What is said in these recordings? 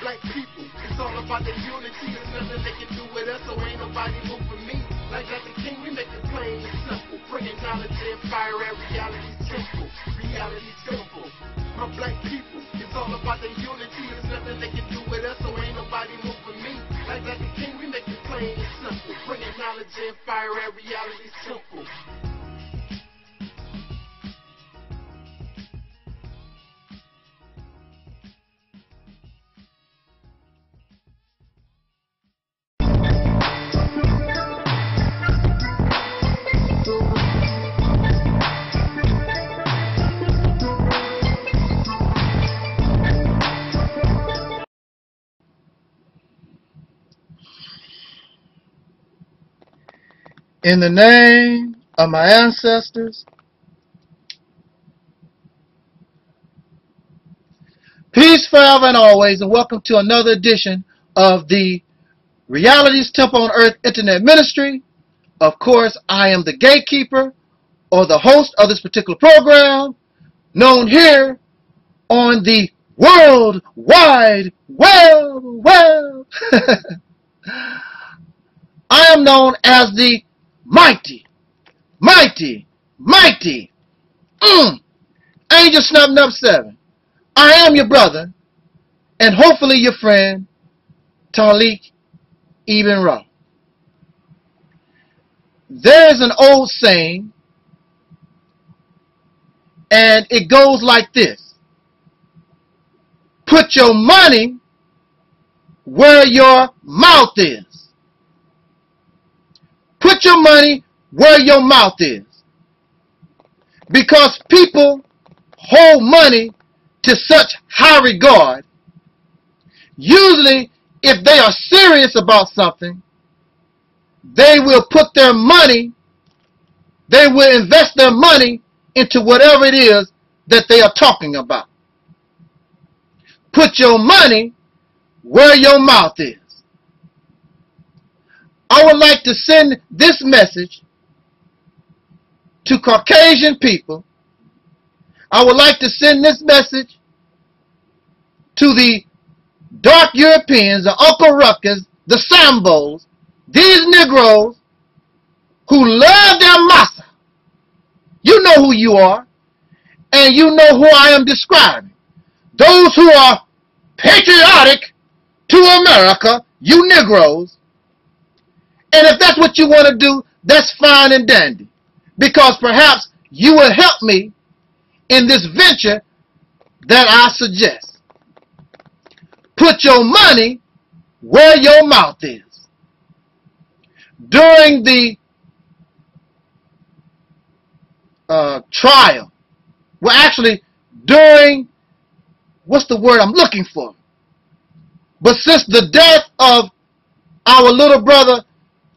black people. It's all about the unity. There's nothing they can do with us, so ain't nobody moving me. Like Dr. King, we make it plain and simple. Bringing knowledge and fire at reality's temple. Reality's temple. My black people, it's all about the unity. There's nothing they can do with us, so ain't nobody moving me. Like Dr. King, we make it plain and simple. Bringing knowledge and fire at reality's temple. In the name of my ancestors, peace forever and always, and welcome to another edition of the Reality's Temple on Earth Internet Ministry. Of course, I am the gatekeeper or the host of this particular program, known here on the World Wide Web. Web. I am known as the mighty, mighty, mighty, mm, Angelsnupnup7. I am your brother, and hopefully your friend, Taalik Ibn Ra. There's an old saying, and it goes like this. Put your money where your mouth is. Put your money where your mouth is. Because people hold money to such high regard. Usually, if they are serious about something, they will put their money, they will invest their money into whatever it is that they are talking about. Put your money where your mouth is. I would like to send this message to Caucasian people. I would like to send this message to the dark Europeans, the Uncle Ruckus, the Sambos, these Negroes who love their massa. You know who you are, and you know who I am describing. Those who are patriotic to America, you Negroes, and if that's what you want to do, that's fine and dandy. Because perhaps you will help me in this venture that I suggest. Put your money where your mouth is. During the uh, trial, well, actually, during what's the word I'm looking for? But since the death of our little brother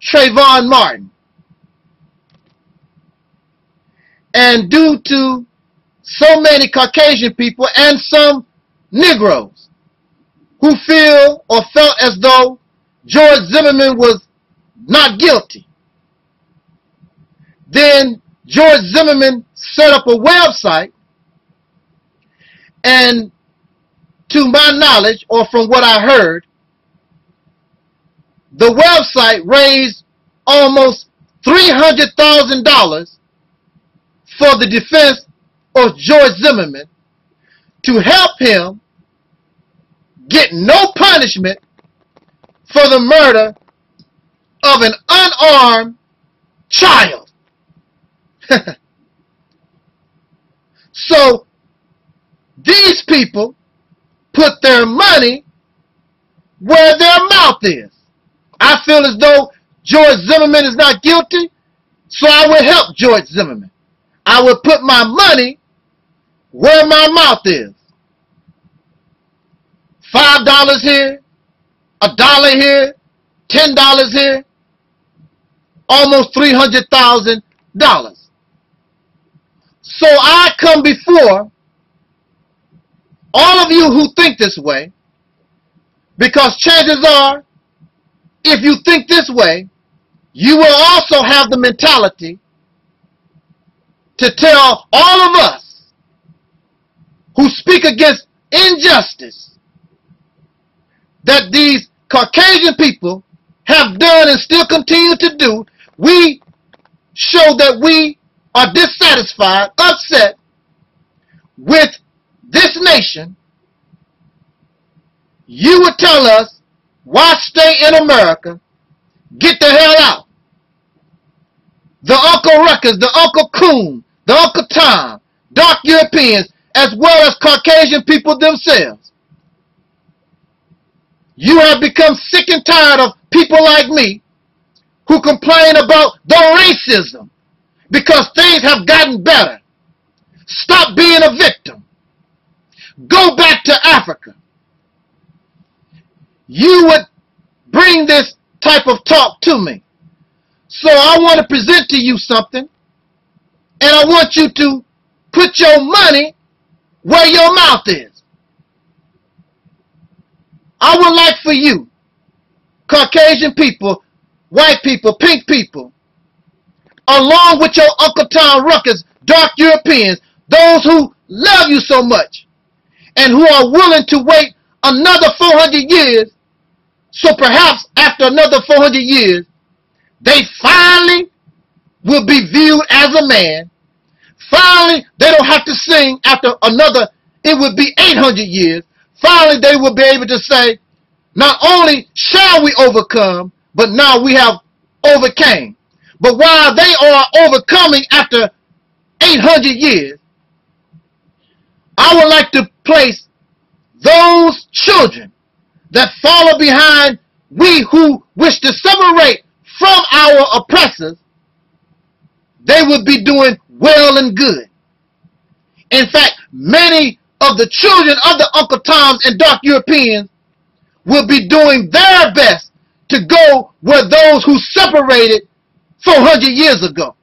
Trayvon Martin. And due to so many Caucasian people and some Negroes who feel or felt as though George Zimmerman was not guilty, then George Zimmerman set up a website and to my knowledge or from what I heard, the website raised almost $300,000 for the defense of George Zimmerman to help him get no punishment for the murder of an unarmed child. so these people put their money where their mouth is. I feel as though George Zimmerman is not guilty, so I will help George Zimmerman. I will put my money where my mouth is. Five dollars here, a dollar here, ten dollars here, almost three hundred thousand dollars. So I come before all of you who think this way, because chances are if you think this way, you will also have the mentality to tell all of us who speak against injustice that these Caucasian people have done and still continue to do, we show that we are dissatisfied, upset with this nation, you would tell us, why stay in America? Get the hell out. The Uncle Ruckus, the Uncle Coon, the Uncle Tom, dark Europeans, as well as Caucasian people themselves. You have become sick and tired of people like me who complain about the racism because things have gotten better. Stop being a victim. Go back to Africa. You would bring this type of talk to me. So I want to present to you something, and I want you to put your money where your mouth is. I would like for you, Caucasian people, white people, pink people, along with your Uncle Tom Ruckus, dark Europeans, those who love you so much and who are willing to wait another 400 years, so perhaps after another 400 years, they finally will be viewed as a man. Finally, they don't have to sing after another, it would be 800 years. Finally, they will be able to say, not only shall we overcome, but now we have overcame. But while they are overcoming after 800 years, I would like to place those children that follow behind we who wish to separate from our oppressors, they would be doing well and good. In fact, many of the children of the Uncle Toms and Dark Europeans will be doing their best to go where those who separated 400 years ago.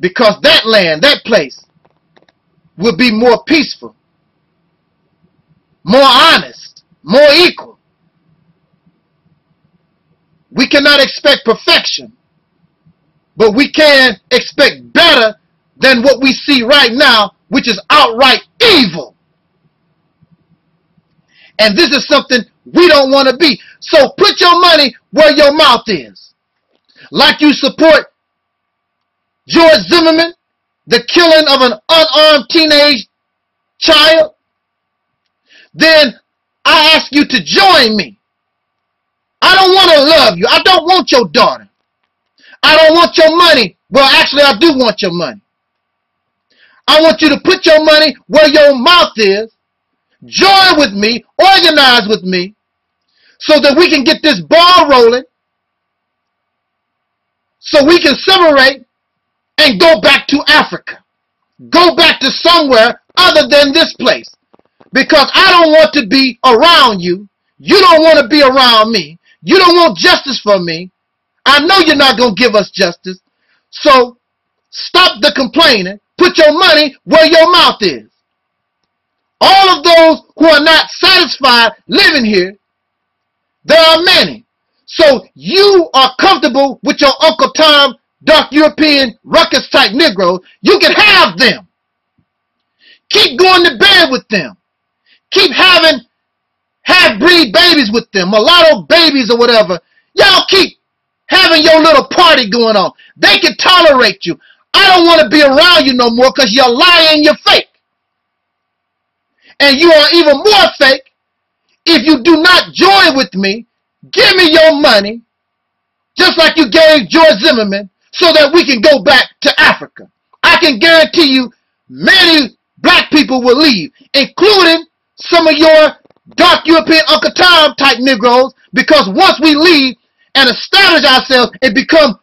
Because that land, that place, will be more peaceful, more honest, more equal. We cannot expect perfection, but we can expect better than what we see right now, which is outright evil. And this is something we don't want to be. So put your money where your mouth is. Like you support George Zimmerman, the killing of an unarmed teenage child, then I ask you to join me. I don't want to love you. I don't want your daughter. I don't want your money. Well, actually, I do want your money. I want you to put your money where your mouth is. Join with me, organize with me, so that we can get this ball rolling, so we can separate and go back to Africa. Go back to somewhere other than this place. Because I don't want to be around you. You don't want to be around me. You don't want justice for me. I know you're not going to give us justice. So stop the complaining. Put your money where your mouth is. All of those who are not satisfied living here, there are many. So you are comfortable with your Uncle Tom dark European ruckus type Negro. you can have them. Keep going to bed with them. Keep having half-breed babies with them, mulatto babies or whatever. Y'all keep having your little party going on. They can tolerate you. I don't want to be around you no more because you're lying, you're fake. And you are even more fake if you do not join with me. Give me your money, just like you gave George Zimmerman, so that we can go back to Africa. I can guarantee you many black people will leave, including some of your dark European Uncle Tom type Negroes, because once we leave and establish ourselves and become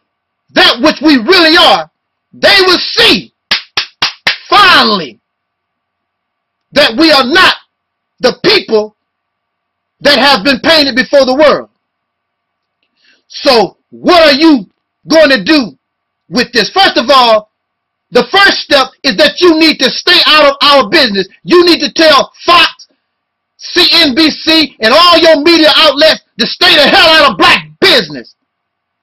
that which we really are, they will see finally that we are not the people that have been painted before the world. So what are you going to do with this. First of all, the first step is that you need to stay out of our business. You need to tell Fox, CNBC, and all your media outlets to stay the hell out of black business.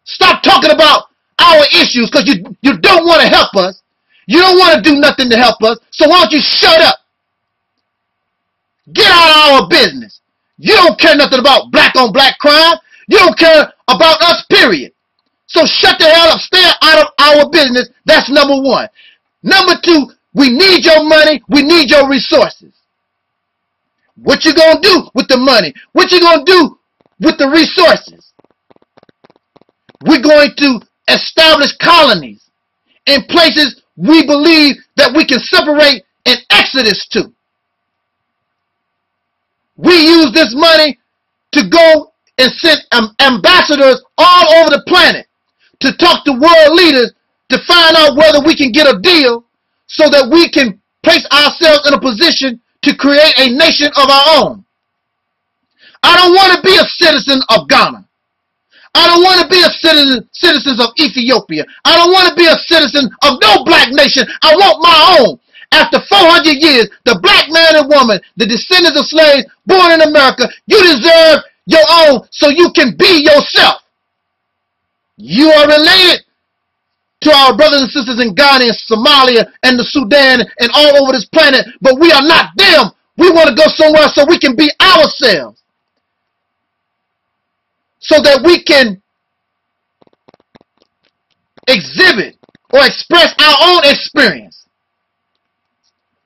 Stop talking about our issues because you, you don't want to help us. You don't want to do nothing to help us. So why don't you shut up? Get out of our business. You don't care nothing about black on black crime. You don't care about us, period. So shut the hell up. Stay out of our business. That's number one. Number two, we need your money. We need your resources. What you gonna do with the money? What you gonna do with the resources? We're going to establish colonies in places we believe that we can separate an exodus to. We use this money to go and send ambassadors all over the planet to talk to world leaders to find out whether we can get a deal so that we can place ourselves in a position to create a nation of our own. I don't want to be a citizen of Ghana. I don't want to be a citizen citizens of Ethiopia. I don't want to be a citizen of no black nation. I want my own. After 400 years, the black man and woman, the descendants of slaves born in America, you deserve your own so you can be yourself. You are related to our brothers and sisters in Ghana and Somalia and the Sudan and all over this planet, but we are not them. We want to go somewhere so we can be ourselves. So that we can exhibit or express our own experience.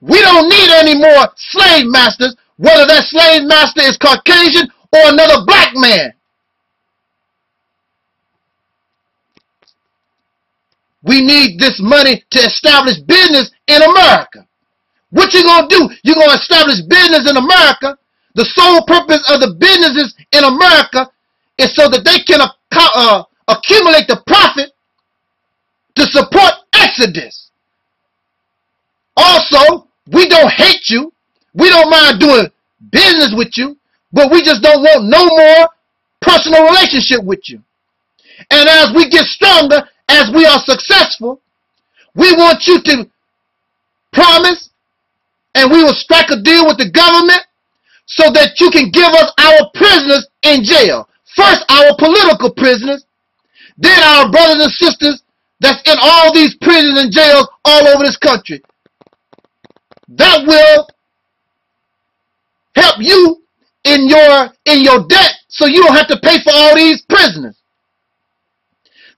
We don't need any more slave masters, whether that slave master is Caucasian or another black man. We need this money to establish business in America. What you gonna do? You're gonna establish business in America. The sole purpose of the businesses in America is so that they can uh, accumulate the profit to support Exodus. Also, we don't hate you. We don't mind doing business with you, but we just don't want no more personal relationship with you. And as we get stronger, as we are successful, we want you to promise and we will strike a deal with the government so that you can give us our prisoners in jail. First, our political prisoners, then our brothers and sisters that's in all these prisons and jails all over this country. That will help you in your in your debt so you don't have to pay for all these prisoners.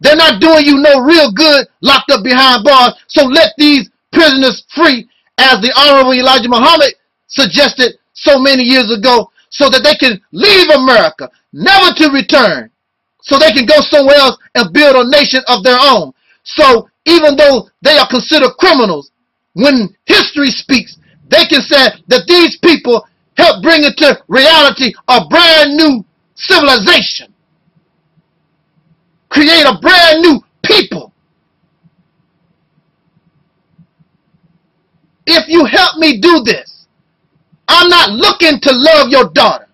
They're not doing you no real good locked up behind bars. So let these prisoners free as the Honorable Elijah Muhammad suggested so many years ago so that they can leave America, never to return, so they can go somewhere else and build a nation of their own. So even though they are considered criminals, when history speaks, they can say that these people helped bring into reality a brand new civilization create a brand new people. If you help me do this, I'm not looking to love your daughter.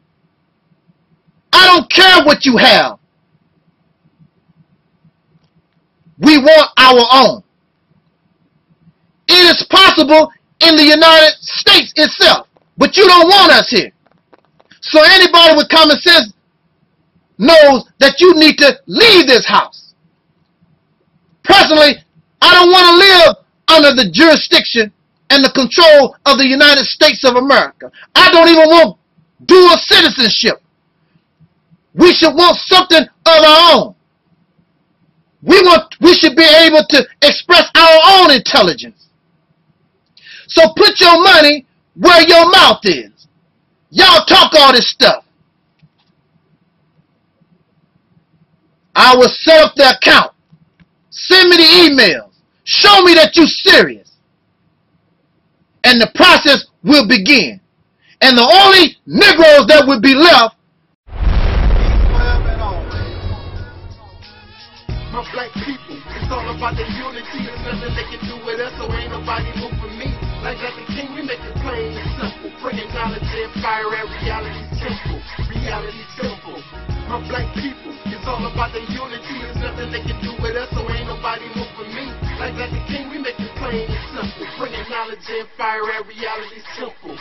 I don't care what you have. We want our own. It is possible in the United States itself, but you don't want us here. So anybody with common sense knows that you need to leave this house. Personally, I don't want to live under the jurisdiction and the control of the United States of America. I don't even want dual citizenship. We should want something of our own. We want we should be able to express our own intelligence. So put your money where your mouth is. Y'all talk all this stuff. I will set up the account. Send me the emails. Show me that you're serious. And the process will begin. And the only Negroes that will be left my black people. It's all about the unity. Nothing they can do with us, so ain't nobody moving me. Like. King, we fire at reality's temple. Reality's temple. My black people. It's all about the unity. There's nothing they can do with us, so ain't nobody moving me. Like Dr. King, we make it plain and simple. Bringing knowledge and fire at reality's temple.